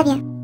Аравия.